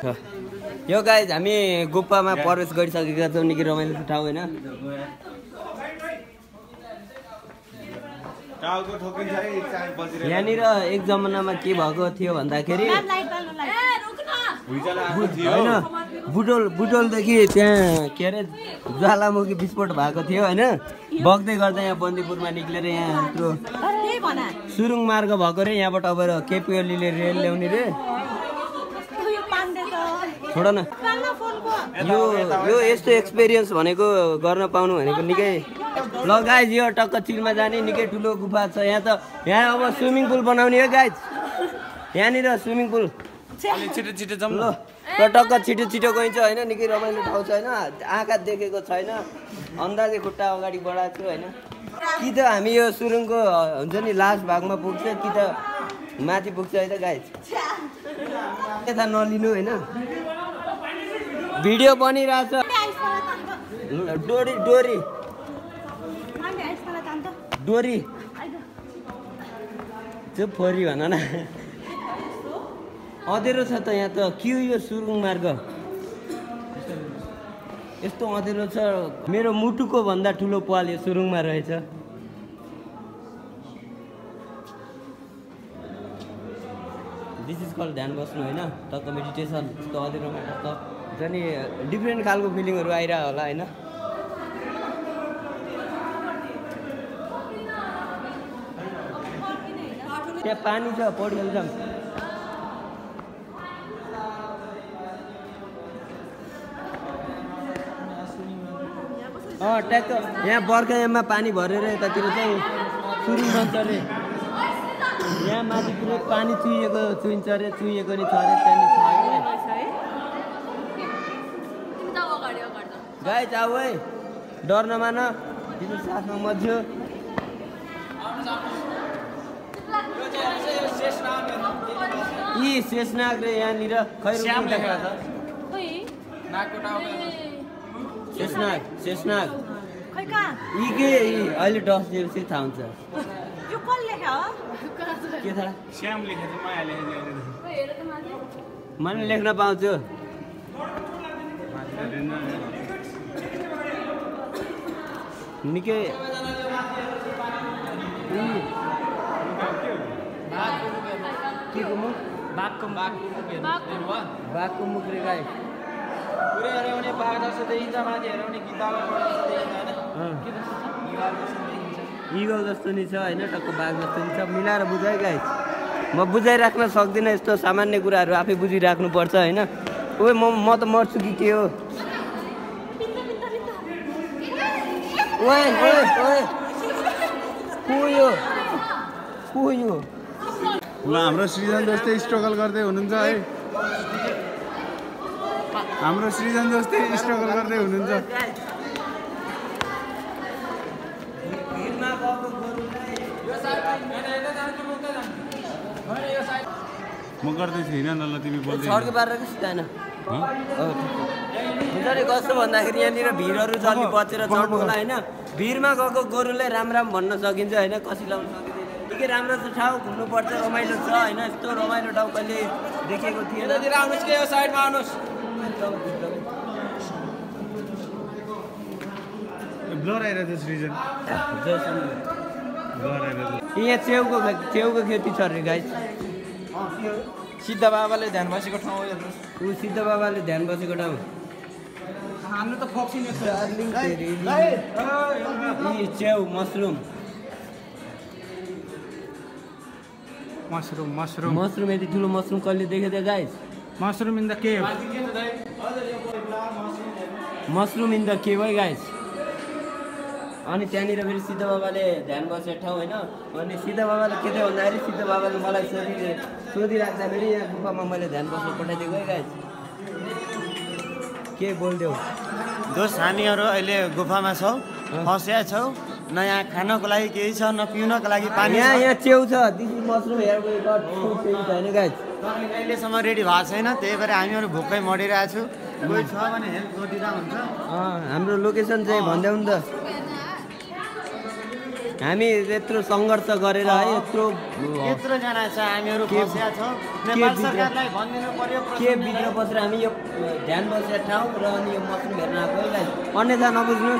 यो गाइज हामी गुम्पामा प्रवेश गरिसकेका छौँ निकै रमाइलो ठाउँ होइन? टाउको ठोकिन्छ है चार बजेर। यहाँनिर एक जमानामा के भएको थियो भन्दाखेरि होइन बुटोल बुटोलदेखि त्यहाँ के अरे ज्वालामुखी विस्फोट भएको थियो होइन? बग्दै गर्दा यहाँ बन्दीपुरमा निक्लेर यहाँ यत्रो सुरुङ मार्ग भएको रे यहाँबाट अब केपिओलीले रेल ल्याउने रे। छोड न। यो यो यस्तो एक्सपिरियन्स भनेको गर्न पाउनु भनेको निकै। ल गाइज यो टक्क चिलमा जाने निकै ठुलो गुफा छ। यहाँ त यहाँ अब स्विमिङ पुल बनाउने हो गाइज यहाँनिर स्विमिङ पुल छिटो छिटो जाउँ ल र टक्क छिटो छिटो गइन्छ होइन? निकै रमाइलो ठाउँ छ होइन? आँखा देखेको छैन अन्दाजे खुट्टा अगाडि बढाएको छु होइन? कि त हामी यो सुरुङको हुन्छ नि लास्ट भागमा पुग्छ कि त माथि पुग्छ है त गाइज यता नलिनु होइन? भिडियो बनिरहेछ। डोरी डोरी। डोरी। चुप फोरी भन न। अँधेरो छ त यहाँ त। के हो यो सुरुङ मार्ग? यस्तो अँधेरो छ। मेरो मुटुको भन्दा ठुलो पाल यो सुरुङमा रहेछ। दिस इज कल ध्यान बस्नु होइन। टक्क मेडिटेसन यस्तो अँधेरोमा टक्क हुन्छ नि डिफ्रेन्ट खालको फिलिङहरू आइरह होला होइन? त्यहाँ पानी छ पौडी जाउँ अँ ट्याक्क यहाँ बर्खायाममा पानी भरेर यतातिर चाहिँ सुरु बन्छ अरे। यहाँ माथि पुरै पानी चुहिएको चुहिन्छ अरे चुहिएको नि छ अरे त्यहाँनिर छ अरे गाई जाऊ है। डर नमान तिम्रो साथमा मज्यो यी शेषनाग रे यहाँनिर खै शेषनाग शेषनाग। यी के यी? अहिले डस दिएपछि थाहा हुन्छ। के थाहा? मैले लेख्न पाउँछु। निकै के को मुख बाघको बाघको बाघको मुख रे गाई पुरै हराउने बाघ जस्तो देखिन्छ माथि हराउने इगल जस्तो नि छ होइन टक्क बाघ जस्तो नि छ मिलाएर बुझाइ गाई म बुझाइराख्न सक्दिनँ यस्तो सामान्य कुराहरू आफै बुझिराख्नुपर्छ होइन ओए म म त मर्छु कि के हो ओए ओए ओए को यो को यो ल हाम्रो सृजन जस्तै स्ट्रगल गर्दै हुनुहुन्छ है। हाम्रो सृजन जस्तै स्ट्रगल गर्दै हुनुहुन्छ भिरमा गएको गोरुलाई म गर्दैछु हिँड न ल तिमी बोल्दै छड्के पारेर कि सिधाएन हुन्छ नि कस्तो भन्दाखेरि यहाँनिर भिडहरू छ अलिक बचेर चढ्नु होला होइन भिरमा गएको गोरुलाई राम राम भन्न सकिन्छ होइन कसी लाउन सकिँदैन। निकै राम्रो छ ठाउँ घुम्नुपर्छ रमाइलो छ होइन यस्तो रमाइलो ठाउँ कहिले देखेको थिएन। आउनुहोस् कि यो साइडमा आउनुहोस्। ब्लर आइरहेको यहाँ च्याउको च्याउको खेती छ अरे गाई सिद्ध बाबाले ध्यान बसेको ठाउँ हो हेर्नुहोस् ऊ सिद्ध बाबाले ध्यान बसेको ठाउँ हाम्रो त च्याउ मसरुम मसरुम मसरुम मसरुम यति ठुलो मसरुम कहिले देखेको थियो guys mushroom in the cave mushroom in the cave है गाइस अनि त्यहाँनिर फेरि सिद्ध बाबाले ध्यान बसेको ठाउँ होइन? अनि सिद्ध बाबाले के थियो? भन्दाखेरि सिद्ध बाबाले मलाई सोधि सोधिराख्दाखेरि यहाँ गुफामा मैले ध्यान बसेर पठाइदिएको है गाइस के बोलिदेऊ? दोस्त हामीहरू अहिले गुफामा छौँ फँसिया छौँ। न यहाँ खानको लागि केही छ न पिउनको लागि पानी यहाँ यहाँ च्याउ छ। अहिलेसम्म रेडी भएको छैन? त्यही भएर हामीहरू भोकै मरिरहेको छु कोही छ भने हेल्प गरिदिँदा हुन्छ। हाम्रो लोकेसन चाहिँ भन्देऊ नि त। हामी यत्रो सङ्घर्ष गरेर है यत्रो यत्रोजना छ हामीहरू के- भित्र हामी यो ध्यान बसेर ठाउँ र अनि यो मसरुम हेर्न आएको यसलाई अन्यथा नबुझ्नु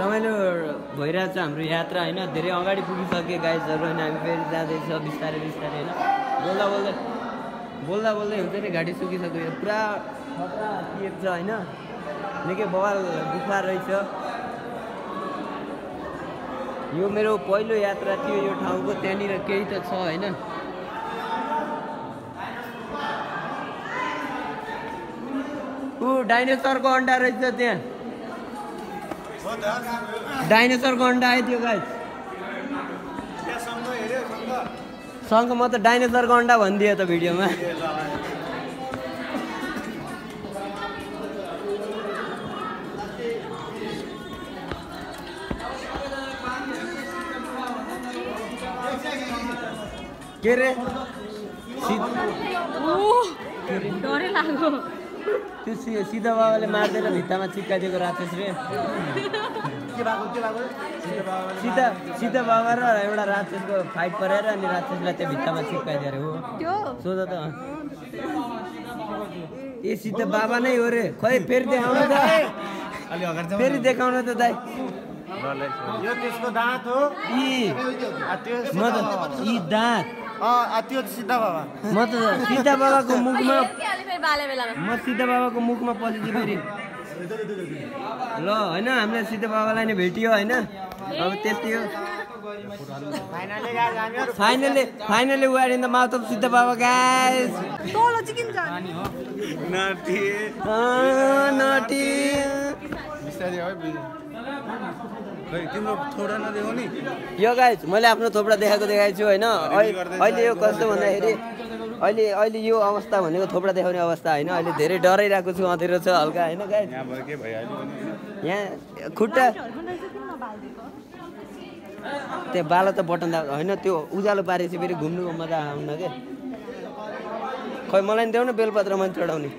रमाइलो भइरहेछ हाम्रो यात्रा होइन? धेरै अगाडि पुगिसके गाइजहरू होइन? हामी फेरि जाँदैछ बिस्तारै बिस्तारै होइन? बोल्दा बोल्दै बोल्दा बोल्दै हुन्छ नि गाडी सुकिसक्यो। पुरा खतरा छ होइन? निकै बवाल गुफा रहेछ। यो मेरो पहिलो यात्रा थियो यो ठाउँको त्यहाँनिर केही त छ होइन? ऊ डाइनोसरको अन्डा रहेछ त्यहाँ। डाइनोसरको अन्डा आयो त्यो गाई सँग म त डाइनोसरको अन्डा भनिदिएँ त भिडियोमा। के रे सि- डरै लाग्यो त्यो सि- सिधा बाबाले मारिदिएर भित्तामा चिप्काइदिएको राक्षस रे सीता सीता बाबा र एउटा राक्षसको फाइट परेर अनि राक्षसलाई त्यो भित्तामा चिप्काइदियो अरे हो त्यो सोध त ए सीता बाबा नै हो रे खै फेरि देखाउनु त फेरि देखाउनु त दाइ यो त्यसको दाँत हो यी दाँत त्यो सिधा बाबा। म त सीता बाबाको मुखमा फेरि बाले बेलामा म सीता बाबाको मुखमा पसेछु फेरि ल होइन हामीले सीता बाबालाई नै भेटियो होइन? अब त्यस्तै हो। Finally finally finally we are in the mouth of Sita Baba guys नाटी नटी। बिस्तारै है यो गाइस मैले आफ्नो थोप्रा देखाएको देखाएको छु होइन? अहिले यो कस्तो भन्दाखेरि अहिले अहिले यो अवस्था भनेको थोप्रा देखाउने अवस्था होइन? अहिले धेरै डराइरहेको छु अँधेरो छ हल्का होइन गाइस यहाँ खुट्टा त्यो बालो त बटन दा होइन त्यो उज्यालो पारेपछि फेरि घुम्नुको मजा आउन के? खै मलाई नि देऊ न बेलपत्र मैले चढाउने।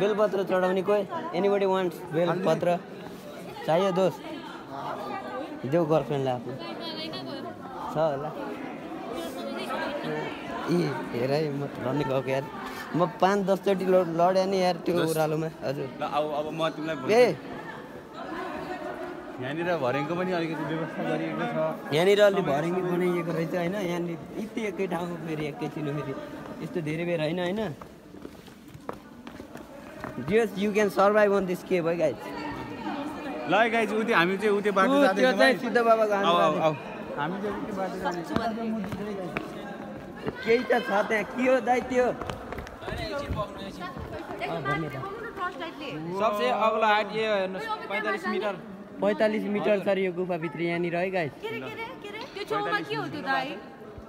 बेलपत्र चढाउने कोही एनीबडी वान्ट्स बेलपत्र? चाहियो दोस्त देऊ गर्लफ्रेन्डलाई आफ्नो। छ होला। ए हेर है म भन्ने गएको यार। म पाँच दसचोटि लड लडेँ नि यार त्यो ओह्रालोमा हजुर। अब म तिमीलाई। ए। यहाँनिर भरेङको पनि अलिकति व्यवस्था गरिएको छ। यहाँनिर अलि भरिङ्गी बनाइएको रहेछ होइन? यहाँनिर यति एकै ठाउँको फेरि एकैछिन फेरि। यस्तो धेरै बेर होइन होइन? Just you can survive on this के भयो गाइज ल गाइज उति हामी चाहिँ उति बाटो त्यो जाँदैछौँ चाहिँ है। सिद्ध बाबाको आऊ, आऊ, आमा आऊ। हामी चाहिँ उति बाटो जाँदैछौँ केही त छ त्यहाँ। के हो दाइ त्यो? सबसे अग्लो हाइट यो हेर्नुहोस् पैँतालिस मिटर। पैँतालिस मिटर छ अरे यो गुफाभित्र यहाँनिर है गाइज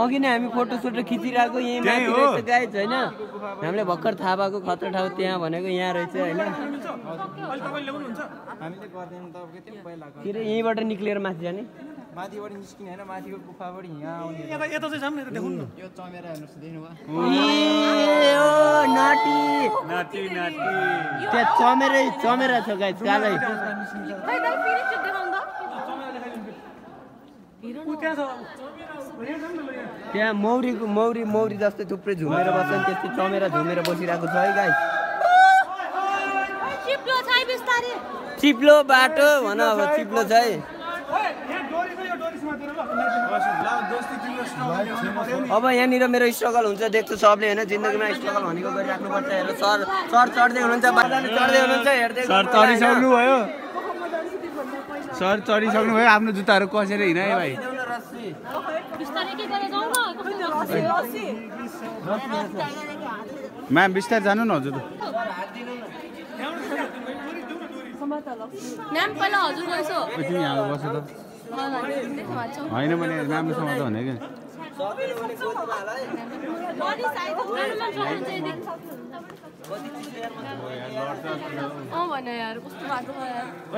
अघि नै हामी फोटो सोटो खिचिरहेको यहीँ माथि हो। रहेछ गाइज होइन? हामीले भर्खर थाहा भएको खतरा ठाउँ त्यहाँ भनेको यहाँ रहेछ होइन? के अरे यहीँबाट निक्लिएर माथि जाने? माथिबाट निस्किने होइन माथिको गुफाबाट यहाँ आउने। यो चमेरा हेर्नुहोस् देख्नुभयो ए ओ नाटी। नाटी नाटी। त्यहाँ चमेरै चमेरा छ गाइज कालै खै दाइ फेरि त्यो देखाउनु त त्यहाँ मौरीको मौरी मौरी जस्तै थुप्रै झुमेर बस्छन् त्यस्तै चमेरा झुमेर बसिरहेको छ है गाइज चिप्लो बाटो भन अब चिप्लो छ है। अब यहाँनिर मेरो स्ट्रगल हुन्छ देख्छु सबले होइन? जिन्दगीमा स्ट्रगल भनेको गरिराख्नुपर्छ हेर सर सर चढ्दै हुनुहुन्छ चढ्दै हुनुहुन्छ हेर्दै चढिसक्नु? भयो सर चढिसक्नु भयो आफ्नो जुत्ताहरू कसेर हिँड है भाइ। न रस्सी। बिस्तारै के गरेर जाउँ न म्याम बिस्तारै जानु न हजुर। म्याम पहिला हजुर गएछौ यहाँ बस त। होइन भने म्यामसँग त भने क्या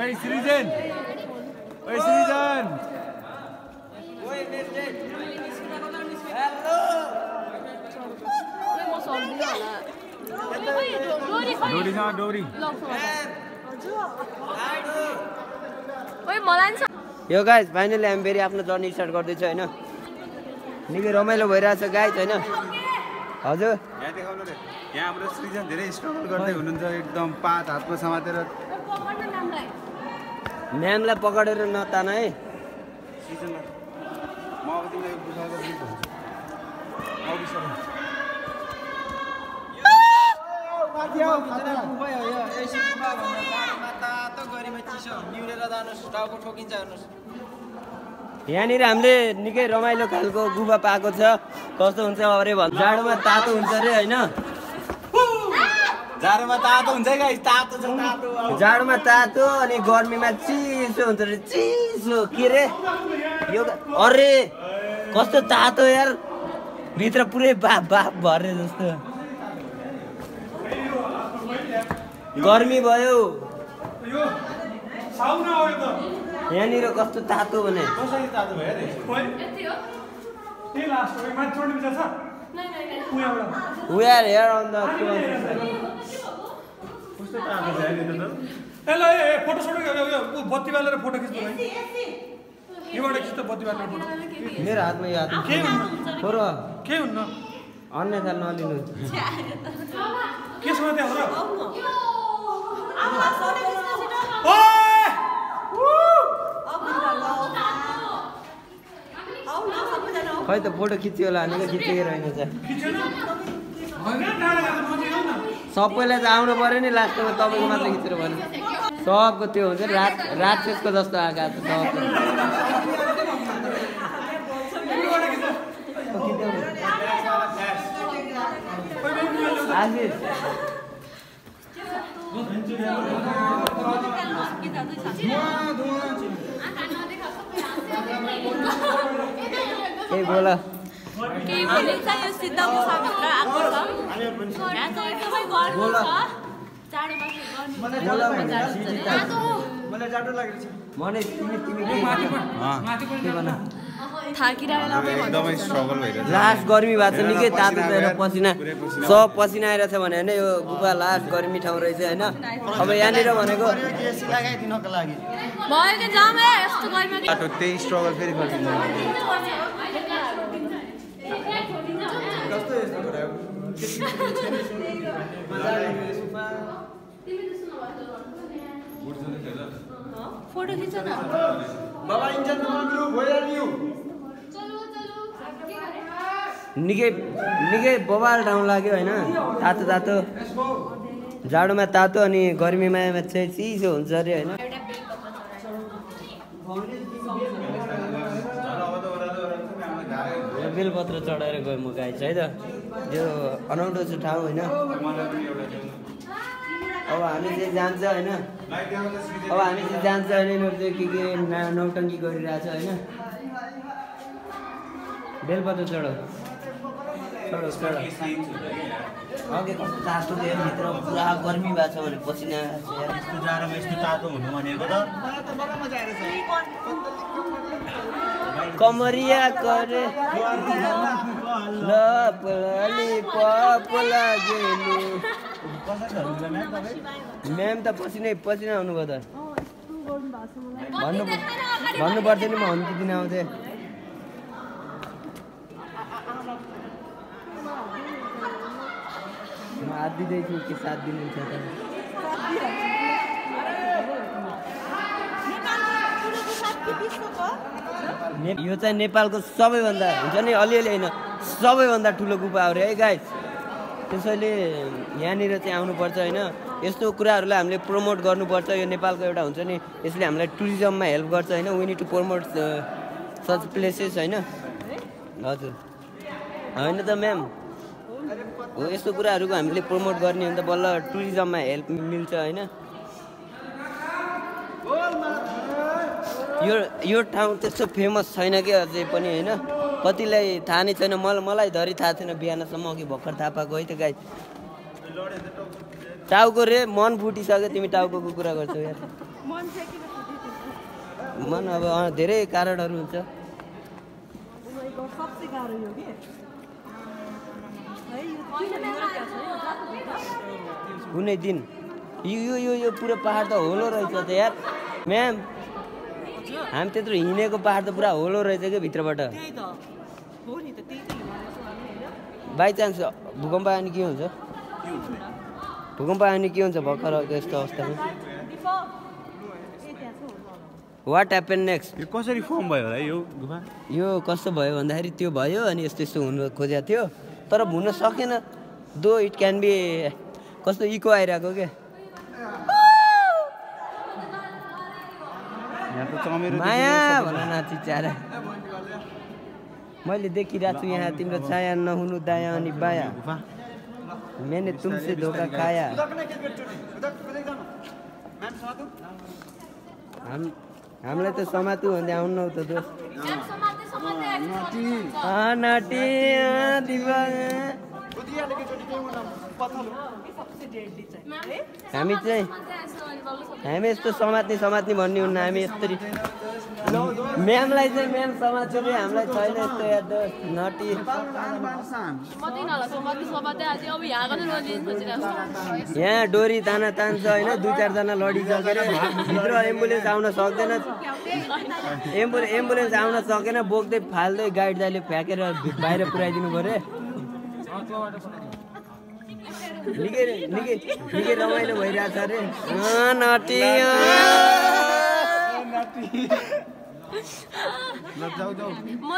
सृजन सृजन ओइ, म सक्दिनँ होला ओइ, डो- डोरी डोरी यो गाइज फाइनली हामी फेरि आफ्नो जर्नी स्टार्ट गर्दैछ होइन निकै रमाइलो भइरहेछ गाइज होइन हजुर? यहाँ हाम्रो सृजन धेरै स्ट्रगल गर्दै हुनुहुन्छ एकदम पात हातमा समातेर। म्यामलाई पक्रेर नतान है म अब तिमीलाई बुझाएर दिन्छु यहाँनिर हामीले निकै रमाइलो खालको गुफा पाएको छ। कस्तो हुन्छ अरे भन्छ जाडोमा तातो हुन्छ अरे होइन? जाडोमा तातो हुन्छ तातो छ जाडोमा तातो अनि गर्मीमा चिसो हुन्छ अरे चिसो के रे? यो अरे कस्तो तातो यार। भित्र पुरै बाफ बाफ भरे जस्तो। गर्मी भयो। यहाँनिर कस्तो तातो भने। फोटो सोटो बत्ती बालेर फोटो खिच्नु फोटो मेरो हातमा यो हात के हुन्न? छोरो के हुन्न? अन्यथा नलिनु। त्यहाँ! खै त फोटो खिच्यो होला हामीले खिचेको रहेनछ। सबैलाई त आउनु पऱ्यो नि लास्टमा तपाईँको मात्र खिचेर भन्नु सबको त्यो हुन्छ नि रात राक्षसको जस्तो आएको सबको। ए बोल केही भने चाहिँ यो सिद्ध मुसाभित्र आएको छ यहाँ चाहिँ एकदमै बोल। छ तातो। मलाई जाडो लागेको छ लास्ट गर्मी भएको छ निकै तातो पसिना छैन आएर पसिना। सब पसिना आइरहेछ भने होइन यो गुफा लास्ट गर्मी ठाउँ रहेछ होइन। अब यहाँनिर भनेको फोटो न निकै निकै बबाल ठाउँ लाग्यो होइन तातो तातो जाडोमा तातो अनि गर्मीमा चाहिँ चिसो हुन्छ अरे होइन यो बेलपत्र चढाएर गएँ म गाई चाहिँ है त त्यो अनौठो छ ठाउँ होइन अब हामी चाहिँ जान्छ होइन। अब हामी चाहिँ जान्छ होइन यिनीहरू चाहिँ के के ना- नौटङ्की गरिरहेछ होइन। बेलपत्र चढाउ चढाउ चढाउ अघि कस्तो तातो थियो भित्र? पुरा गर्मी भएको छ भने पसिना। यस्तो जाडोमा यस्तो तातो हुनु भनेको त। कमरिया करे। ल पलाली पप लागेलु म्याम त पसिनै पसिना हुनुभयो त। भन्नु भन्नुपर्छ नि म हम्की दिन आउँथेँ। म हात दिँदैछु के साथ दिनुहुन्छ त? ने- यो चाहिँ नेपालको सबैभन्दा हुन्छ नि अलिअलि होइन सबैभन्दा ठुलो गुफा हो अरे है गाइस त्यसैले यहाँनिर चाहिँ आउनुपर्छ होइन। यस्तो कुराहरूलाई हामीले प्रमोट गर्नुपर्छ यो नेपालको एउटा हुन्छ नि यसले हामीलाई टुरिज्ममा हेल्प गर्छ होइन। Need to promote such places होइन। हजुर। होइन त म्याम। हो यस्तो कुराहरूको हामीले प्रमोट गर्ने हो भने त बल्ल टुरिज्ममा हेल्प मिल्छ होइन। यो यो ठाउँ त्यस्तो फेमस छैन कि अझै पनि होइन? कतिलाई थाहा नै छैन मलाई मलाई धरि थाहा थिएन बिहानसम्म अघि भर्खर थाहा पाएको। है त गाई। टाउको रे मन फुटिसक्यो तिमी टाउको कुरा गर्छौ यार। मन अब धेरै कारणहरू हुन्छ। कुनै दिन। यो यो यो यो पुरो पाहाड त होलो रहेछ त यार। म्याम हामी त्यत्रो हिँडेको पाहाड त पुरा होलो रहेछ क्या भित्रबाट? बाइचान्स भूकम्प आयो भने के हुन्छ? भूकम्प आयो भने के हुन्छ भर्खर यस्तो अवस्थामा? वाट ह्यापन नेक्स्ट यो कसरी फर्म भयो होला यो गुफा? यो कस्तो भयो भन्दाखेरि त्यो भयो अनि यस्तो यस्तो हुनु खोजेको थियो। तर हुन सकेन। दो इट क्यान बी कस्तो इको आइरहेको क्या माया भन नाची चारा मैले देखिरहेको छु यहाँ तिम्रो छाया नहुनु दायाँ अनि बायाँ। मैंने तुमसे धोखा खाया। हाम हामीलाई त समातु भन्दै आउनु त दोस्त। नाटी दिवा। हामी चाहिँ हामी यस्तो समात्ने समात्ने भन्ने हुन्न हामी यस्तरी म्यामलाई चाहिँ म्याम समात्छु रे हामीलाई छैन यस्तो याद नटी। यहाँ डोरी ताना तान्छ होइन? दुई चारजना लडिसकेर भित्र एम्बुलेन्स आउन सक्दैन। एम्बुले एम्बुलेन्स आउन सकेन बोक्दै फाल्दै गाइड दाइले फ्याँकेर बाहिर पुऱ्याइदिनु पऱ्यो। निकै निकै निकै रमाइलो भइरहेछ अरे नटी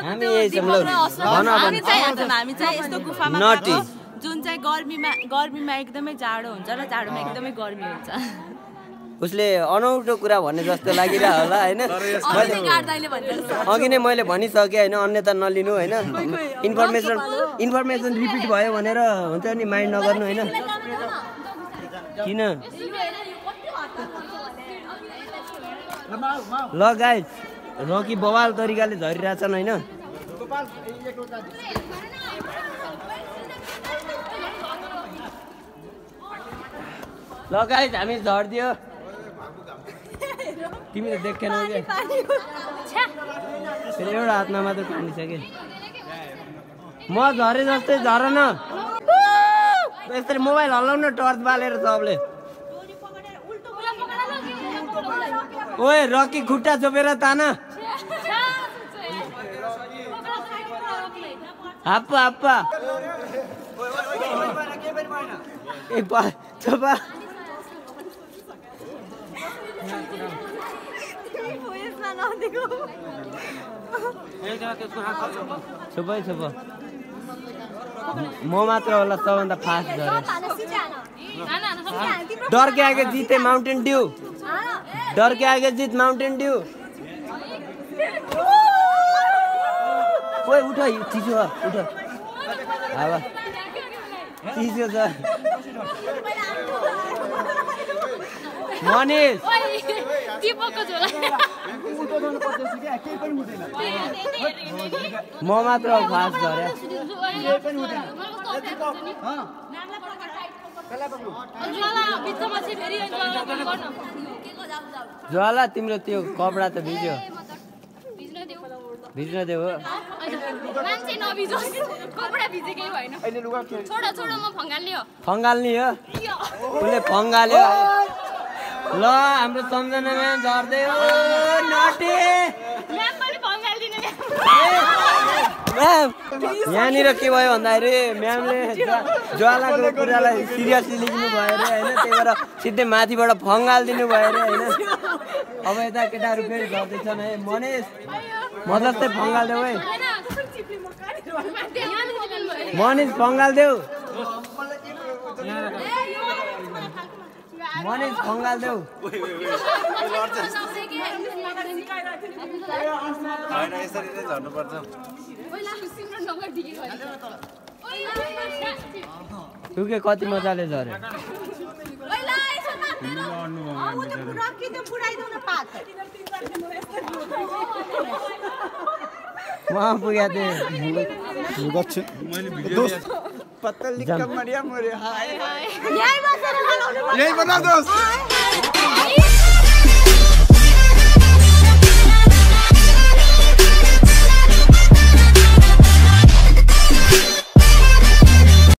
हामी यही छौँ, नटी। जुन चाहिँ गर्मीमा गर्मीमा एकदमै जाडो हुन्छ र जाडोमा एकदमै गर्मी हुन्छ। उसले अनौठो कुरा भन्ने जस्तो लागिरह होला होइन? अघि नै मैले भनिसकेँ होइन? अन्यथा नलिनु होइन? इन्फर्मेसन इन्फर्मेसन रिपिट भयो भनेर हुन्छ नि माइन्ड नगर्नु होइन? किन? ल गाइज रकी बवाल तरिकाले झरिरहेछन् होइन? ल गाइज हामी झरिदियो। तिमी त क्या फेरि एउटा हातमा मात्र पानी छ कि? म झरे जस्तै झर न यसरी मोबाइल हल्लाउन टर्च बालेर सबले ओए रकी खुट्टा चोपेर तान। हाप्पा हाप्पा। ए पा चोपा छुपै छुप म मात्र होला सबभन्दा फास्ट झरे डर के आगे जीते माउंटेन ड्यू डर के आगे जीत माउंटेन ड्यू ओए उठ चिसो उठ हावा चिसो छ मनिष। दिपकको झोला। म मात्र फेरि गर्नु ज्वाला तिम्रो त्यो कपडा त भिज्यो। भिज्न देऊ। भिज्न देऊ हो। मान्छे नभिजोस् कपडा भिजेकै भएन छोडो छोडो म फङ्गाल्ने हो। फङ्गाल्ने हो? उसले फङ्गाल्यो। ल हाम्रो सम्झना म्याम झर्दै हो। नटे। यहाँनिर के भयो भन्दाखेरि म्यामले ज्वा- ज्वालाको कुरालाई सिरियसली लिनु भयो अरे होइन? त्यही भएर सिधै माथिबाट फङ्गालिदिनु भयो अरे होइन? अब यता केटाहरू फेरि झर्दैछन् है। मनिष म जस्तै फङ्गालिदेऊ है। मनिष फङ्गालिदेऊ मनिष फङ्गालिदेऊ होइन यसरी नै झर्नुपर्छ। तुके कति मजाले झऱ्यो। म पुगेको थिएँ मैले भिडियो पत्तल लिक्का मरिया मरे। हाय यहीँ बसेर बनाउनु यही बना दोस्त